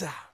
Maritza.